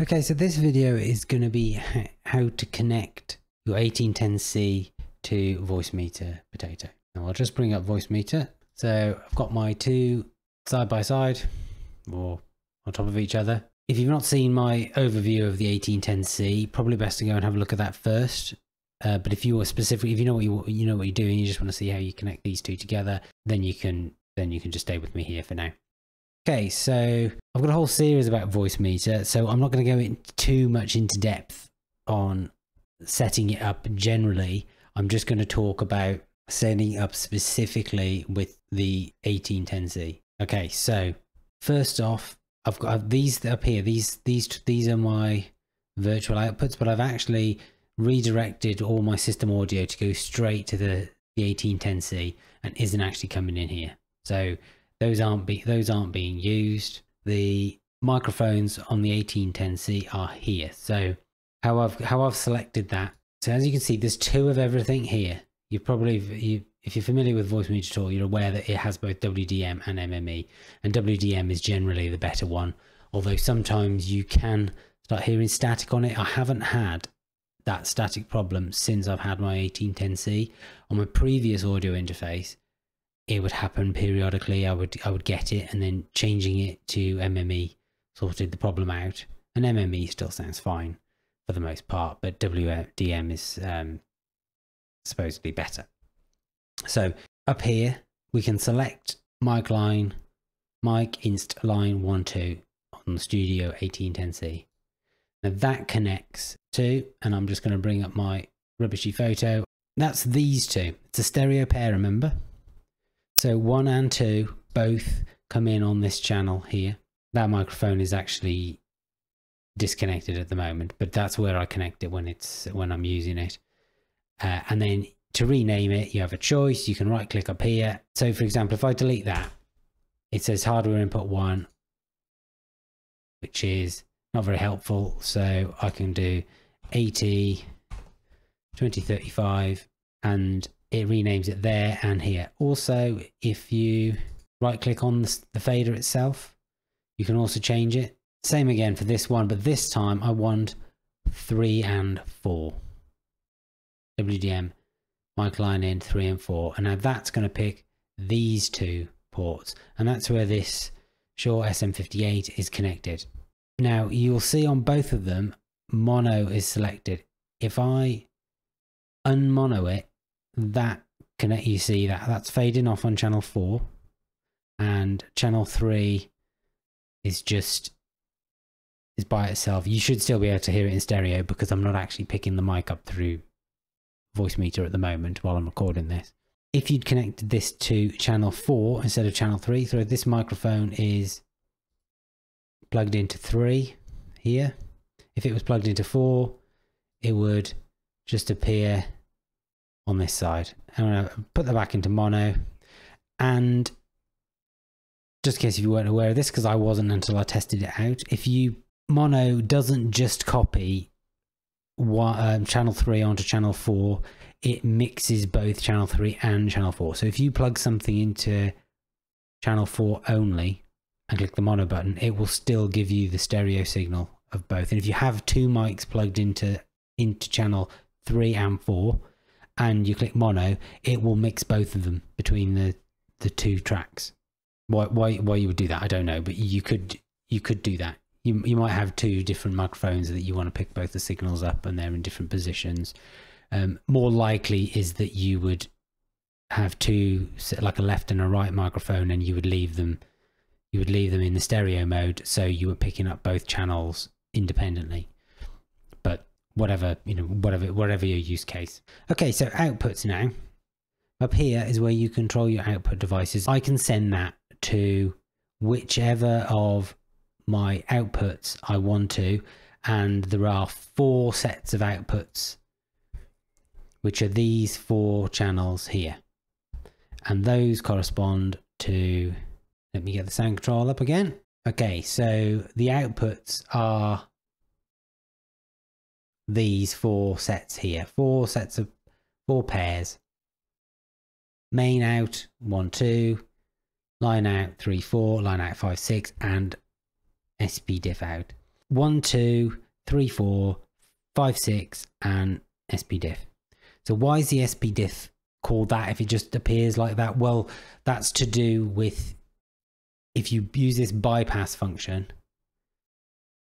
Okay, so this video is going to be how to connect your 1810C to Voicemeeter Potato. Now I'll just bring up Voicemeeter. So I've got my two side by side or on top of each other. If you've not seen my overview of the 1810C, probably best to go and have a look at that first. Uh, but if you are specific, if you know what you you know what you're doing, you just want to see how you connect these two together, then you can then you can just stay with me here for now. Okay, so I've got a whole series about Voicemeeter, so I'm not going to go into too much into depth on setting it up generally. I'm just going to talk about setting up specifically with the 1810C. Okay, so first off, I've got these up here. These these these are my virtual outputs, but I've actually redirected all my system audio to go straight to the the 1810C and isn't actually coming in here. So those aren't be those aren't being used. The microphones on the 1810C are here. So how I've how I've selected that. So as you can see, there's two of everything here. You probably you if you're familiar with Voicemeeter at all, you're aware that it has both WDM and MME, and WDM is generally the better one. Although sometimes you can start hearing static on it. I haven't had that static problem since I've had my 1810C. On my previous audio interface, it would happen periodically. I would I would get it, and then changing it to MME sorted the problem out. And MME still sounds fine for the most part, but WDM is um, supposedly better. So up here we can select mic line, mic inst line one two on the Studio 1810C. Now that connects to, and I'm just going to bring up my rubbishy photo. That's these two. It's a stereo pair, remember? So one and two both come in on this channel here. That microphone is actually disconnected at the moment, but that's where I connect it when it's when I'm using it. Uh, and then to rename it, you have a choice. You can right click up here. So for example, if I delete that, it says hardware input one, which is not very helpful. So I can do 80, 2035 and it renames it there and here. Also, if you right click on the fader itself, you can also change it. Same again for this one, but this time I want three and four. WDM, mic line in three and four. And now that's going to pick these two ports. And that's where this Shure SM58 is connected. Now you'll see on both of them, mono is selected. If I unmono it, that connect you see that that's fading off on channel 4 and channel 3 is just is by itself. You should still be able to hear it in stereo because i'm not actually picking the mic up through Voicemeeter at the moment while i'm recording this. If you'd connected this to channel 4 instead of channel 3 so this microphone is plugged into 3 here. If it was plugged into 4 it would just appear on this side. I'm going to put that back into mono. And just in case you weren't aware of this, because I wasn't until I tested it out, if you mono doesn't just copy one, um, channel 3 onto channel 4, it mixes both channel 3 and channel 4. So if you plug something into channel 4 only and click the mono button, it will still give you the stereo signal of both. And if you have two mics plugged into into channel 3 and 4, and you click mono, it will mix both of them between the the two tracks. Why why why you would do that, I don't know, but you could you could do that. You you might have two different microphones that you want to pick both the signals up and they're in different positions. Um, more likely is that you would have two like a left and a right microphone and you would leave them you would leave them in the stereo mode so you were picking up both channels independently whatever you know whatever whatever your use case. Okay so outputs now. Up here is where you control your output devices. I can send that to whichever of my outputs i want to and there are four sets of outputs which are these four channels here. And those correspond to let me get the sound control up again. Okay so the outputs are these four sets here. Four sets of four pairs. Main out, one, two, line out, three, four, line out, five, six, and SPDIF out. 1, 2, 3, 4, 5, 6, and SPDIF. So why is the SPDIF called that if it just appears like that? Well, that's to do with if you use this bypass function,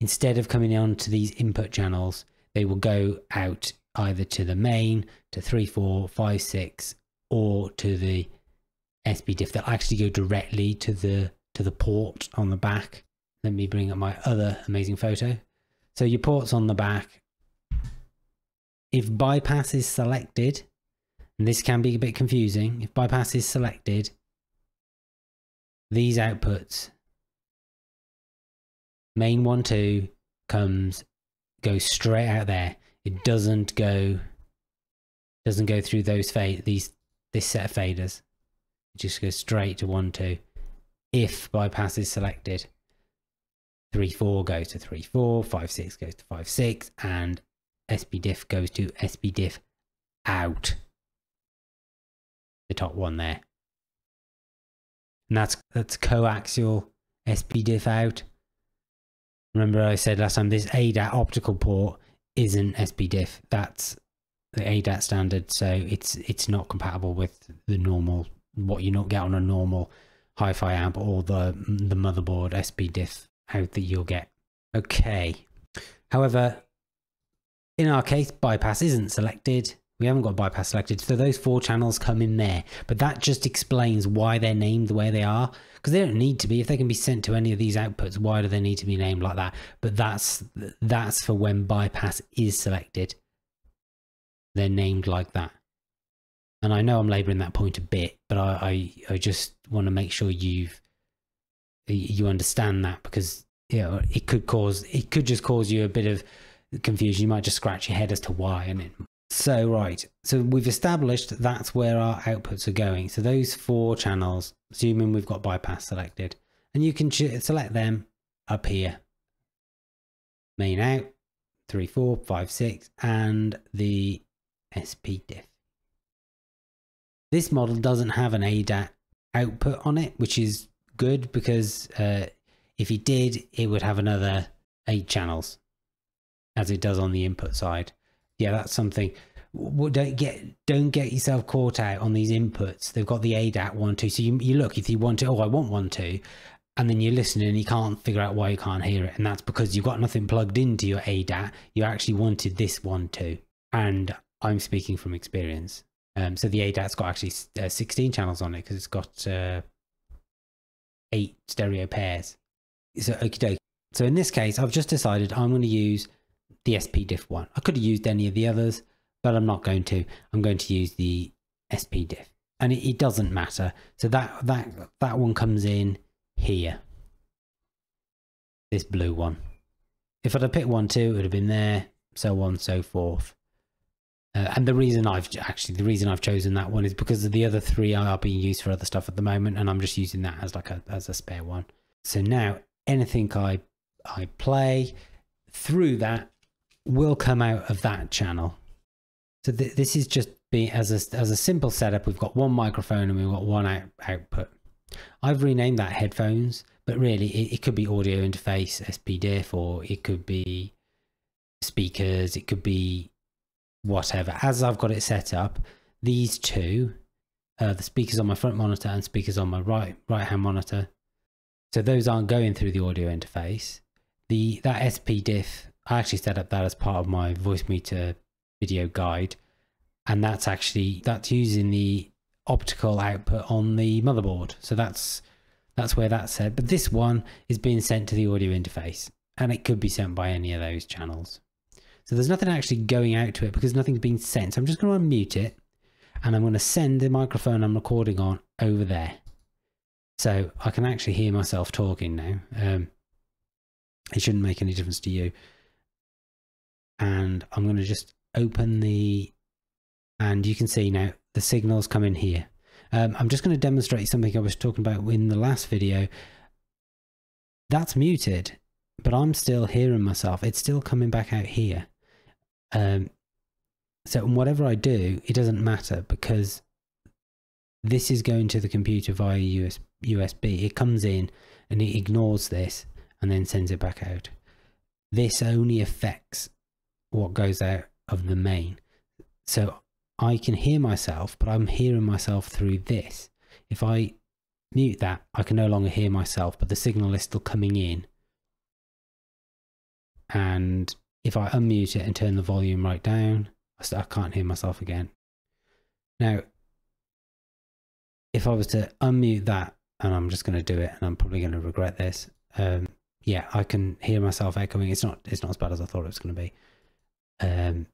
instead of coming on to these input channels, they will go out either to the main, to 3, 4, 5, 6, or to the SPDIF. They'll actually go directly to the to the port on the back. Let me bring up my other amazing photo. So your port's on the back. If bypass is selected, and this can be a bit confusing, if bypass is selected, these outputs, main one, two comes, goes straight out there. It doesn't go, doesn't go through those fade, these, this set of faders. It just goes straight to one, two. If bypass is selected, three, four goes to three, four, five, six goes to five, six, and SPDIF goes to SPDIF out. The top one there. And that's that's coaxial SPDIF out. Remember I said last time this ADAT optical port isn't SPDIF. That's the ADAT standard, so it's it's not compatible with the normal what you not get on a normal hi-fi amp or the the motherboard SPDIF out that you'll get. Okay. However, in our case, bypass isn't selected. We haven't got bypass selected, so those four channels come in there. But that just explains why they're named the way they are, because they don't need to be. If they can be sent to any of these outputs, why do they need to be named like that? But that's that's for when bypass is selected. They're named like that. And I know I'm labouring that point a bit, but I, I, I just want to make sure you've you understand that because you know it could cause it could just cause you a bit of confusion. You might just scratch your head as to why. And it, so right, so we've established that's where our outputs are going. So those four channels, assuming we've got bypass selected, and you can select them up here. Main out, three, four, five, six, and the SPDIF. This model doesn't have an ADAT output on it, which is good because uh, if it did, it would have another eight channels as it does on the input side. Yeah, that's something. Don't get don't get yourself caught out on these inputs. They've got the ADAT one two. So you, you look if you want to. Oh, I want one two, and then you're listening and you can't figure out why you can't hear it, and that's because you've got nothing plugged into your ADAT. You actually wanted this one two, and I'm speaking from experience. Um, so the ADAT's got actually uh, 16 channels on it because it's got uh, eight stereo pairs. So okay, So in this case, I've just decided I'm going to use the SPDIF one. I could have used any of the others, but I'm not going to. I'm going to use the SPDIF, and it, it doesn't matter. So that that that one comes in here. This blue one. If I'd have picked one too, it would have been there, so on, so forth. Uh, and the reason I've actually the reason I've chosen that one is because the other three are being used for other stuff at the moment, and I'm just using that as like a as a spare one. So now anything I I play through that will come out of that channel. So th this is just be as a as a simple setup. We've got one microphone and we've got one out, output. I've renamed that headphones, but really it, it could be audio interface SPDIF, or it could be speakers. It could be whatever. As I've got it set up, these two, uh, the speakers on my front monitor and speakers on my right right hand monitor, so those aren't going through the audio interface. The that SPDIF, I actually set up that as part of my Voicemeeter video guide, and that's actually that's using the optical output on the motherboard. So that's that's where that's set. But this one is being sent to the audio interface, and it could be sent by any of those channels. So there's nothing actually going out to it because nothing's being sent. So I'm just going to unmute it and I'm going to send the microphone I'm recording on over there. So I can actually hear myself talking now. Um, it shouldn't make any difference to you. And I'm going to just open the, and you can see now the signals come in here. Um, I'm just going to demonstrate something I was talking about in the last video. That's muted, but I'm still hearing myself. It's still coming back out here. Um, so whatever I do, it doesn't matter because this is going to the computer via US, USB. It comes in and it ignores this and then sends it back out. this only affects what goes out of the main. So I can hear myself, but I'm hearing myself through this. If I mute that, I can no longer hear myself, but the signal is still coming in. And if I unmute it and turn the volume right down, I, can't hear myself again. Now, if I was to unmute that, and I'm just going to do it, and I'm probably going to regret this. Um, yeah, I can hear myself echoing. It's not it's not as bad as I thought it was going to be. Um,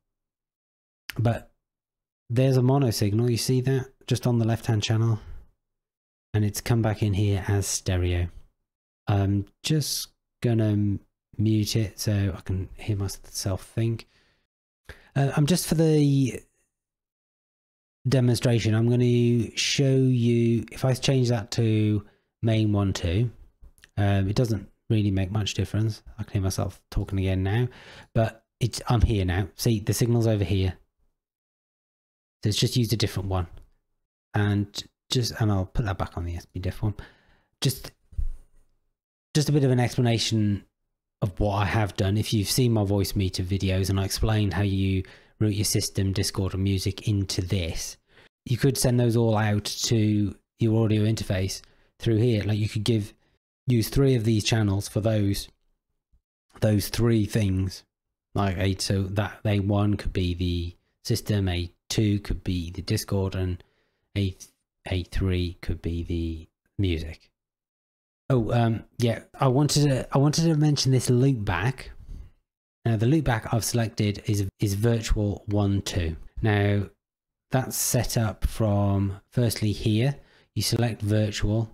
but there's a mono signal. You see that just on the left hand channel, and it's come back in here as stereo. I'm just gonna mute it so I can hear myself think. Uh, I'm just for the demonstration. I'm going to show you if I change that to main one two. Um, it doesn't really make much difference. I can hear myself talking again now, but it's I'm here now. See the signal's over here. So it's just used a different one. And just and I'll put that back on the SPDIF one. Just just a bit of an explanation of what I have done. If you've seen my Voicemeeter videos and I explained how you route your system, Discord or music into this, you could send those all out to your audio interface through here. Like you could give use three of these channels for those those three things. Like a so that a one could be the system, a two could be the Discord, and a a three could be the music. Oh, um, yeah, I wanted to I wanted to mention this loopback. Now the loopback I've selected is is virtual one two. Now that's set up from firstly here. You select virtual.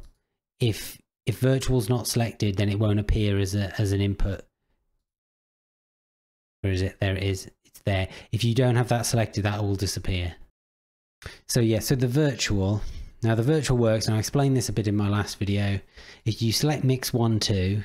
If if virtual's not selected, then it won't appear as a as an input. Where is it? There it is. It's there. If you don't have that selected, that will disappear. So yeah, so the virtual. Now the virtual works, and I explained this a bit in my last video. If you select mix one two,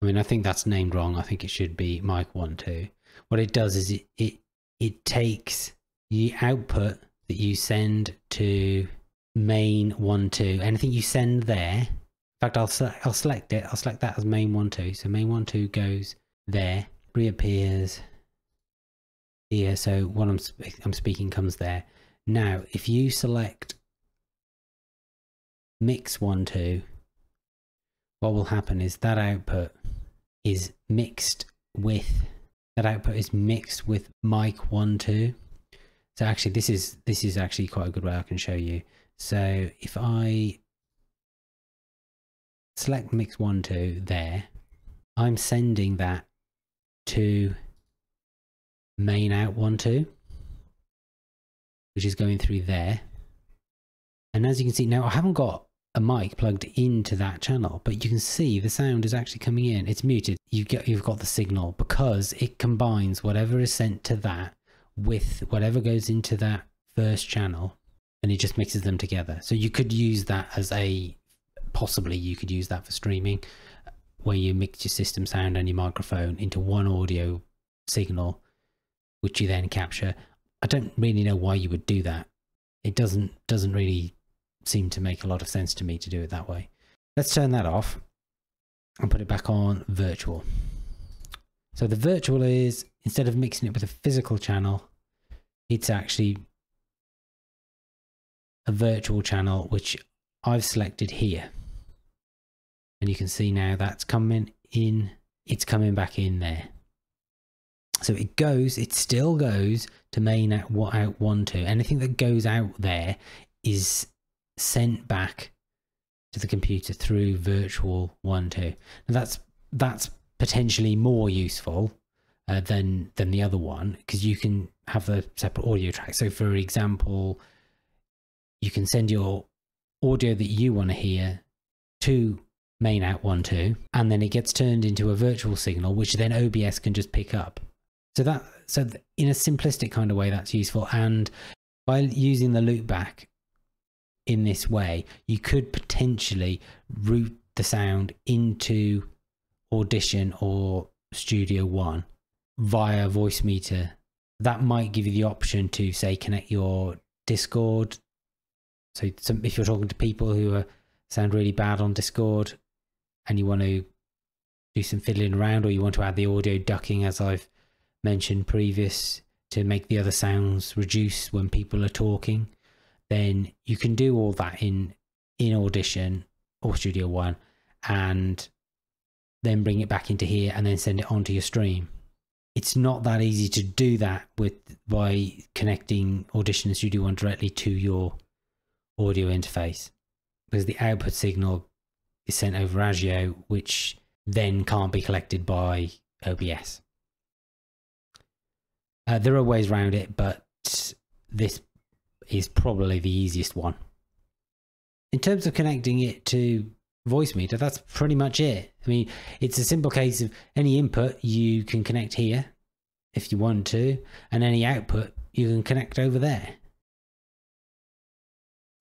I mean I think that's named wrong. I think it should be mic one two. What it does is it it it takes the output that you send to main one two. Anything you send there in fact, I'll, I'll select it. I'll select that as main one two. So main one two goes there, reappears here. So what I'm, I'm speaking comes there. Now, if you select mix one two, what will happen is that output is mixed with that output is mixed with mic one two. So actually, this is this is actually quite a good way I can show you. So if I select mix one, two there. I'm sending that to main out one, two, which is going through there. And as you can see now, I haven't got a mic plugged into that channel, but you can see the sound is actually coming in. It's muted. You get, you've got the signal because it combines whatever is sent to that with whatever goes into that first channel and it just mixes them together. So you could use that as a possibly you could use that for streaming where you mix your system sound and your microphone into one audio signal which you then capture. I don't really know why you would do that. It doesn't doesn't really seem to make a lot of sense to me to do it that way. Let's turn that off and put it back on virtual. So the virtual is instead of mixing it with a physical channel it's actually a virtual channel which I've selected here and you can see now that's coming in it's coming back in there. So it goes it still goes to main at what out one two. Anything that goes out there is sent back to the computer through virtual one two. That's that's potentially more useful uh, than than the other one because you can have a separate audio track. So for example you can send your audio that you want to hear to main out one two and then it gets turned into a virtual signal which then obs can just pick up. So that so in a simplistic kind of way that's useful. And by using the loopback in this way you could potentially route the sound into audition or studio one via Voicemeeter. that might give you the option to say connect your discord. So if you're talking to people who are sound really bad on discord and you want to do some fiddling around or you want to add the audio ducking as I've mentioned previous to make the other sounds reduce when people are talking, then you can do all that in in Audition or Studio One and then bring it back into here and then send it onto your stream. It's not that easy to do that with by connecting Audition and Studio One directly to your audio interface because the output signal is sent over ASIO, which then can't be collected by OBS. Uh, there are ways around it, but this is probably the easiest one. In terms of connecting it to Voicemeeter, that's pretty much it. I mean, it's a simple case of any input you can connect here if you want to, and any output you can connect over there.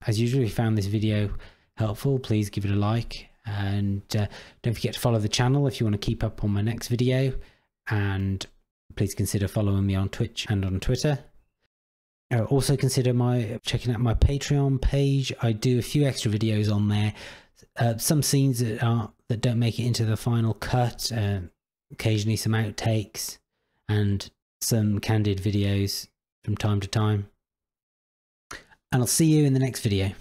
As usual, if you found this video helpful, please give it a like and uh, don't forget to follow the channel if you want to keep up on my next video and please consider following me on Twitch and on Twitter. Uh, also consider my checking out my Patreon page. I do a few extra videos on there. Uh, some scenes that are that don't make it into the final cut. Uh, occasionally some outtakes and some candid videos from time to time. And I'll see you in the next video.